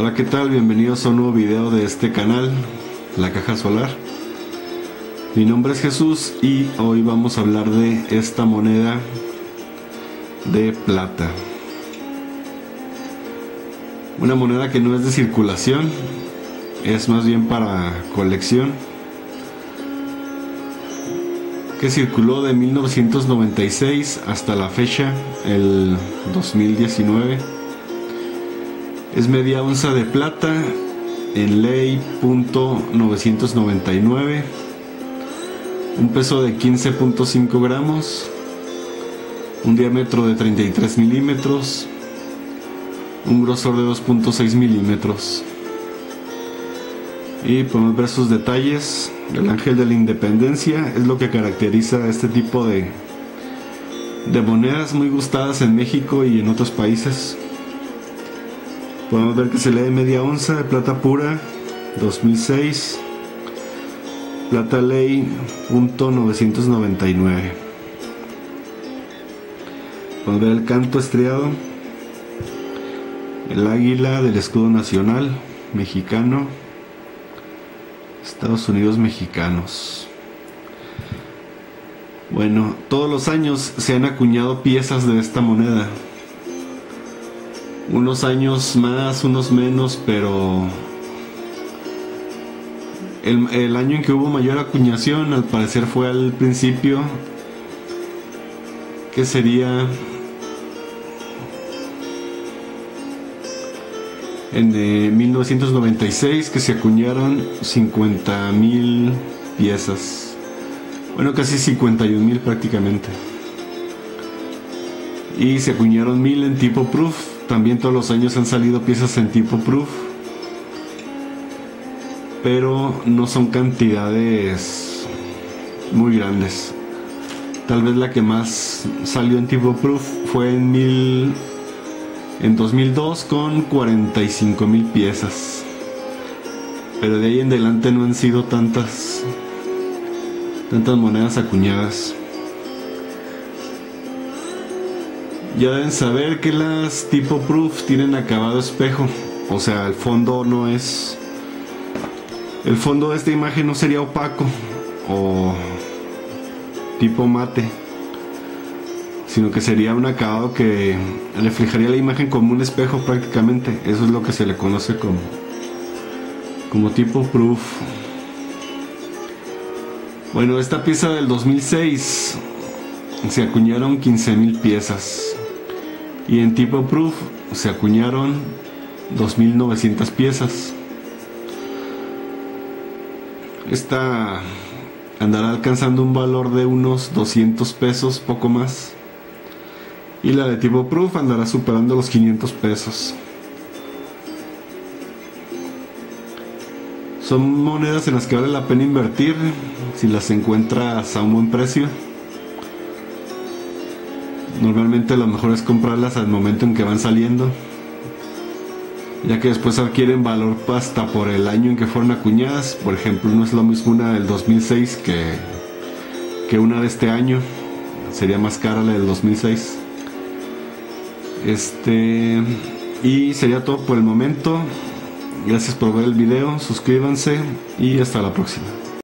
Hola, ¿qué tal? Bienvenidos a un nuevo video de este canal, La Caja Solar. Mi nombre es Jesús y hoy vamos a hablar de esta moneda de plata. Una moneda que no es de circulación, es más bien para colección. Que circuló de 1996 hasta la fecha, el 2019 es media onza de plata en ley punto 999, un peso de 15.5 gramos, un diámetro de 33 milímetros, un grosor de 2.6 milímetros. Y podemos ver sus detalles. El ángel de la independencia es lo que caracteriza a este tipo de, de monedas muy gustadas en México y en otros países. Podemos ver que se lee media onza de plata pura 2006 plata ley punto 999 podemos ver el canto estriado. El águila del escudo nacional mexicano. Estados Unidos mexicanos. Bueno todos los años se han acuñado piezas de esta moneda unos años más, unos menos, pero el, año en que hubo mayor acuñación al parecer fue al principio, que sería en 1996 que se acuñaron 50 mil piezas. Bueno, casi 51 mil prácticamente. Y se acuñaron mil en tipo proof también todos los años han salido piezas en tipo proof. Pero no son cantidades muy grandes. Tal vez la que más salió en tipo proof fue en mil en 2002 con 45 mil piezas. Pero de ahí en adelante no han sido tantas tantas monedas acuñadas. Ya deben saber que las tipo proof tienen acabado espejo. O sea, el fondo no es... El fondo de esta imagen no sería opaco o tipo mate, sino que sería un acabado que reflejaría la imagen como un espejo prácticamente. Eso es lo que se le conoce como, como tipo proof. Bueno, esta pieza del 2006 se acuñaron 15.000 piezas. Y en tipo proof se acuñaron 2.900 piezas. Esta andará alcanzando un valor de unos 200 pesos, poco más. Y la de tipo proof andará superando los 500 pesos. Son monedas en las que vale la pena invertir si las encuentras a un buen precio. Normalmente lo mejor es comprarlas al momento en que van saliendo, ya que después adquieren valor hasta por el año en que fueron acuñadas. Por ejemplo, no es lo mismo una del 2006 que, que una de este año. Sería más cara la del 2006. Este y sería todo por el momento. Gracias por ver el video, suscríbanse y hasta la próxima.